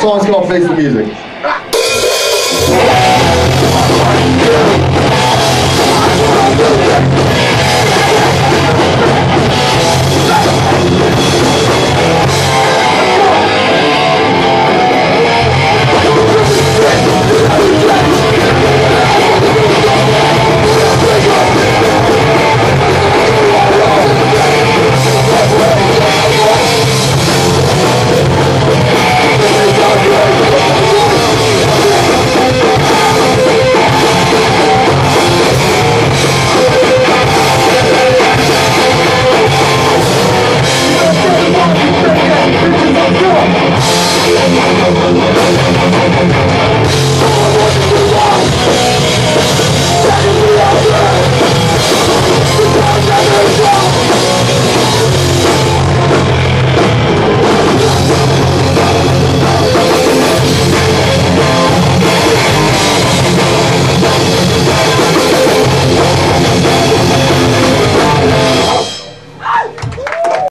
Song's called Face the Music.